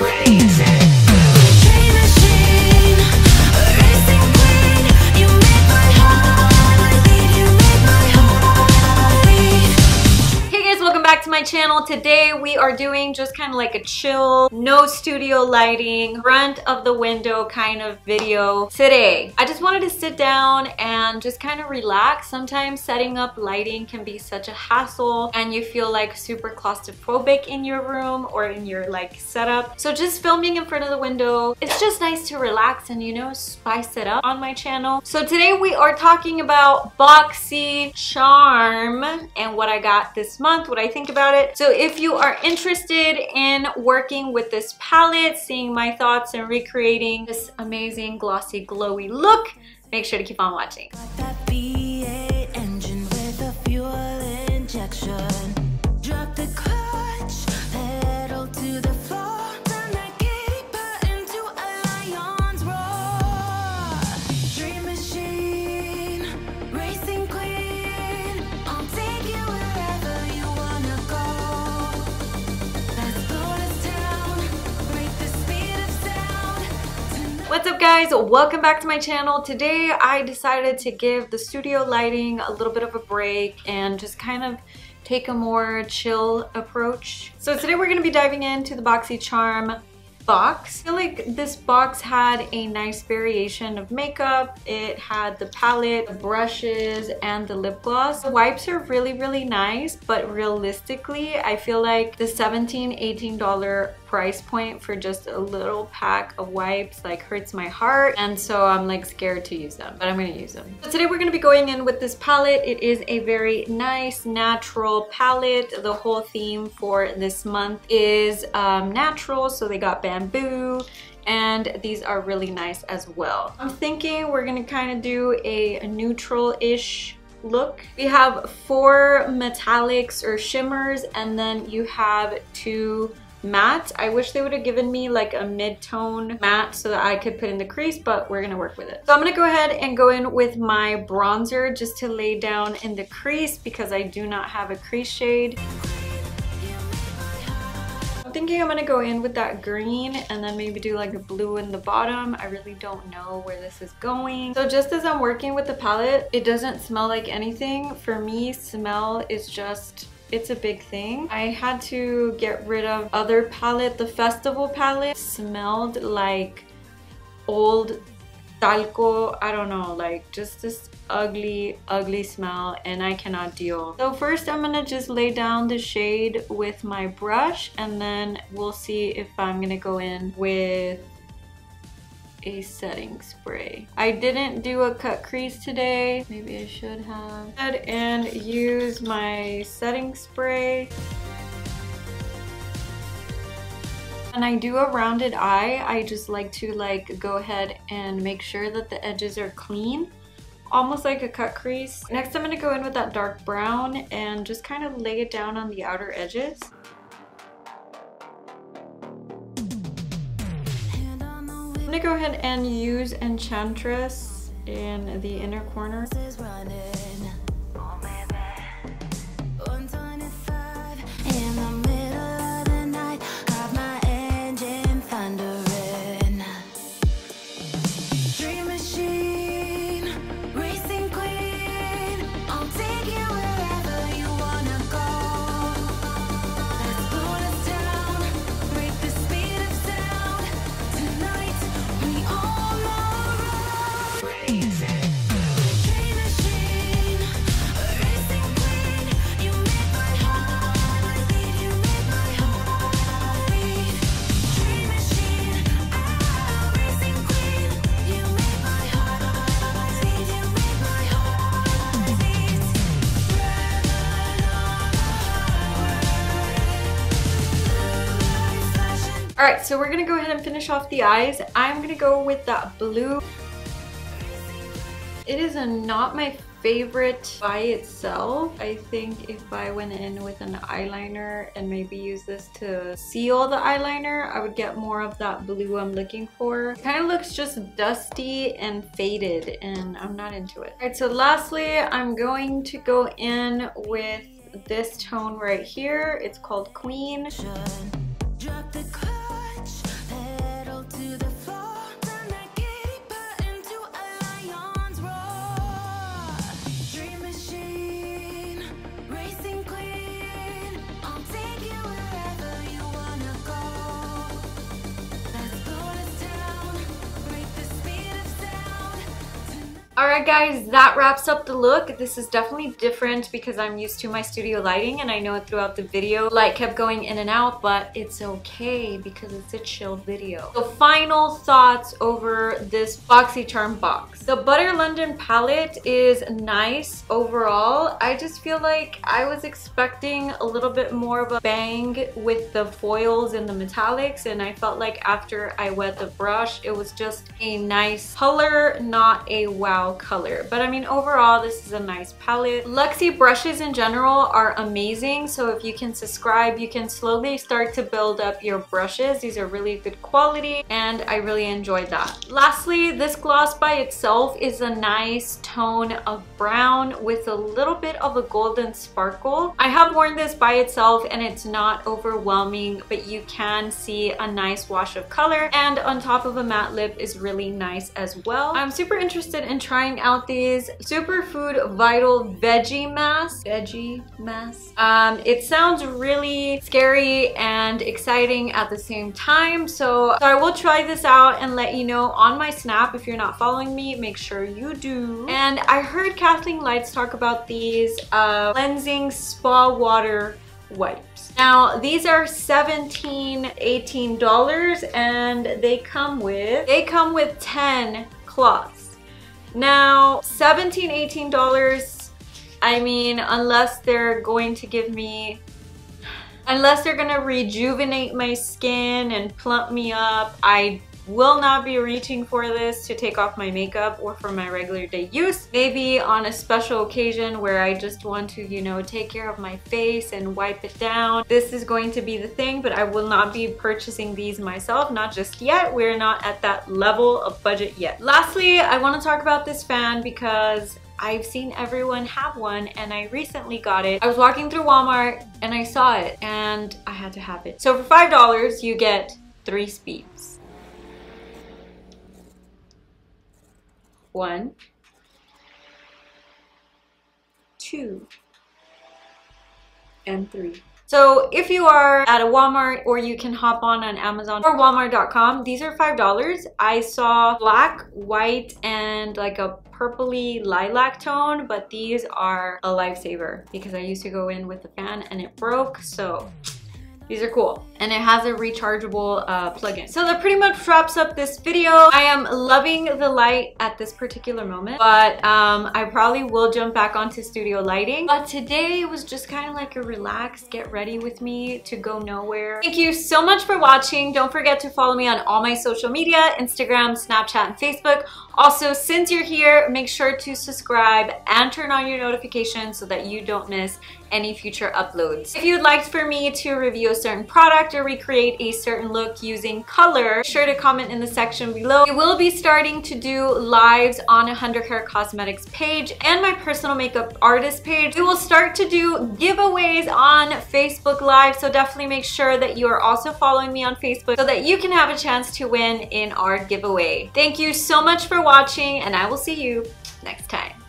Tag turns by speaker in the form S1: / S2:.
S1: Train
S2: channel. Today we are doing just kind of like a chill, no studio lighting, front of the window kind of video today. I just wanted to sit down and just kind of relax. Sometimes setting up lighting can be such a hassle and you feel like super claustrophobic in your room or in your like setup. So just filming in front of the window, it's just nice to relax and you know, spice it up on my channel. So today we are talking about BoxyCharm and what I got this month, what I think about it. So if you are interested in working with this palette, seeing my thoughts and recreating this amazing glossy glowy look, make sure to keep on watching. What's up guys? Welcome back to my channel. Today I decided to give the studio lighting a little bit of a break and just kind of take a more chill approach. So today we're going to be diving into the BoxyCharm box. I feel like this box had a nice variation of makeup. It had the palette, the brushes, and the lip gloss. The wipes are really, really nice, but realistically, I feel like the $17, $18 price point for just a little pack of wipes like hurts my heart and so I'm like scared to use them but I'm gonna use them. So today we're gonna be going in with this palette. It is a very nice natural palette. The whole theme for this month is um, natural so they got bamboo and these are really nice as well. I'm thinking we're gonna kind of do a, a neutral-ish look. We have four metallics or shimmers and then you have two matte. I wish they would have given me like a mid-tone matte so that I could put in the crease, but we're gonna work with it. So I'm gonna go ahead and go in with my bronzer just to lay down in the crease because I do not have a crease shade. I'm thinking I'm gonna go in with that green and then maybe do like a blue in the bottom. I really don't know where this is going. So just as I'm working with the palette, it doesn't smell like anything. For me, smell is just it's a big thing. I had to get rid of other palette. The festival palette smelled like old talco. I don't know, like just this ugly, ugly smell and I cannot deal. So first I'm gonna just lay down the shade with my brush and then we'll see if I'm gonna go in with a setting spray. I didn't do a cut crease today. Maybe I should have. And use my setting spray. When I do a rounded eye, I just like to like go ahead and make sure that the edges are clean. Almost like a cut crease. Next I'm going to go in with that dark brown and just kind of lay it down on the outer edges. I'm to go ahead and use Enchantress in the inner corner.
S1: All
S2: right, so we're gonna go ahead and finish off the eyes. I'm gonna go with that blue. It is not my favorite by itself. I think if I went in with an eyeliner and maybe use this to seal the eyeliner, I would get more of that blue I'm looking for. It kind of looks just dusty and faded and I'm not into it. All right, so lastly, I'm going to go in with this tone right here. It's called Queen. Alright guys, that wraps up the look. This is definitely different because I'm used to my studio lighting and I know throughout the video light kept going in and out, but it's okay because it's a chill video. So final thoughts over this BoxyCharm box. The Butter London palette is nice overall. I just feel like I was expecting a little bit more of a bang with the foils and the metallics and I felt like after I wet the brush, it was just a nice color, not a wow color. But I mean, overall, this is a nice palette. Luxie brushes in general are amazing. So if you can subscribe, you can slowly start to build up your brushes. These are really good quality and I really enjoyed that. Lastly, this gloss by itself is a nice tone of brown with a little bit of a golden sparkle. I have worn this by itself and it's not overwhelming, but you can see a nice wash of color and on top of a matte lip is really nice as well. I'm super interested in trying trying out these Superfood Vital Veggie Mask. Veggie Mask. Um, it sounds really scary and exciting at the same time. So, so I will try this out and let you know on my Snap. If you're not following me, make sure you do. And I heard Kathleen Lights talk about these uh, cleansing spa water wipes. Now these are 17 $18 and they come with they come with 10 cloths. Now, 17 $18, I mean, unless they're going to give me unless they're gonna rejuvenate my skin and plump me up, I Will not be reaching for this to take off my makeup or for my regular day use. Maybe on a special occasion where I just want to, you know, take care of my face and wipe it down. This is going to be the thing, but I will not be purchasing these myself, not just yet. We're not at that level of budget yet. Lastly, I want to talk about this fan because I've seen everyone have one and I recently got it. I was walking through Walmart and I saw it and I had to have it. So for $5, you get three speeds. One, two, and three. So if you are at a Walmart or you can hop on on Amazon or walmart.com, these are $5. I saw black, white, and like a purpley lilac tone, but these are a lifesaver because I used to go in with the fan and it broke. So these are cool. And it has a rechargeable uh, plug-in. So that pretty much wraps up this video. I am loving the light at this particular moment, but um, I probably will jump back onto studio lighting. But today was just kind of like a relax, get ready with me to go nowhere. Thank you so much for watching. Don't forget to follow me on all my social media, Instagram, Snapchat, and Facebook. Also, since you're here, make sure to subscribe and turn on your notifications so that you don't miss any future uploads. If you'd like for me to review a certain product or recreate a certain look using color, be sure to comment in the section below. We will be starting to do lives on a 100 Hair Cosmetics page and my personal makeup artist page. We will start to do giveaways on Facebook Live, so definitely make sure that you are also following me on Facebook so that you can have a chance to win in our giveaway. Thank you so much for watching and I will see you next time.